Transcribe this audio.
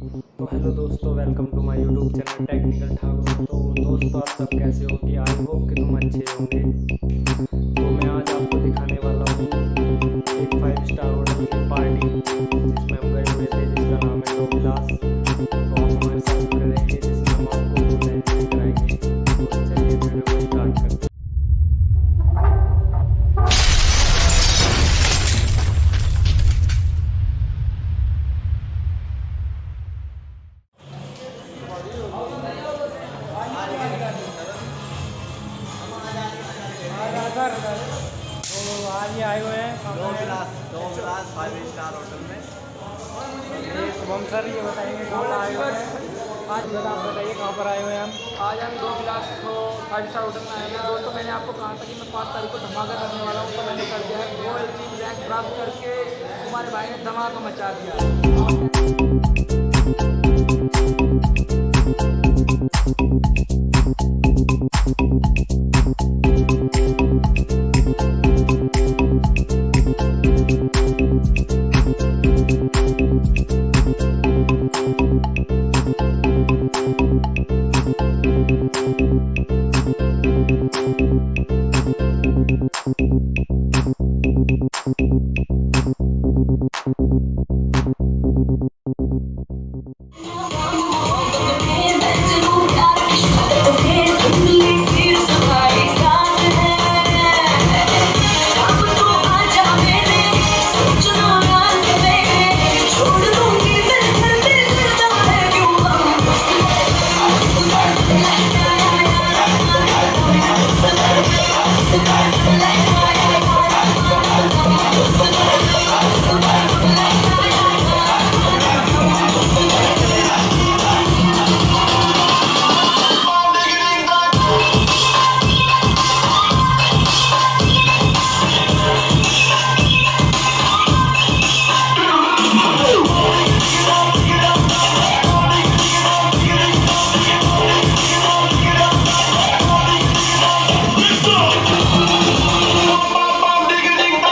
तो हेलो दोस्तों welcome to my YouTube channel technical Thakur तो दोस्तों, आप सब कैसे हो कि आई होप कि तुम अच्छे होंगे। तो मैं आज आपको दिखाने वाला हूँ एक फाइव स्टार होटल की पार्टी जिसमें हम गए हुए थे, जिसका नाम है डोमिलास तो आप हमारे साथ रहिए जिसमें हम आपको सर तो आज ये आए हुए हैं। दो गिलास दो गिलास फाइव स्टार होटल में। ये शुभम सर ये बताएँगे कहाँ पर आए हुए हैं। आज आप बताइए कहाँ पर आए हुए हैं हम? आज हम दो गिलास तो फाइव स्टार होटल में आए हैं। दोस्तों मैंने आपको कहा था कि मैं पाँच तारीख को धमाका करने वाला हूँ तो मैंने कर दिया है। वो एल रैंक प्राप्त करके तुम्हारे भाई ने धमाका मचा दिया। Thank you.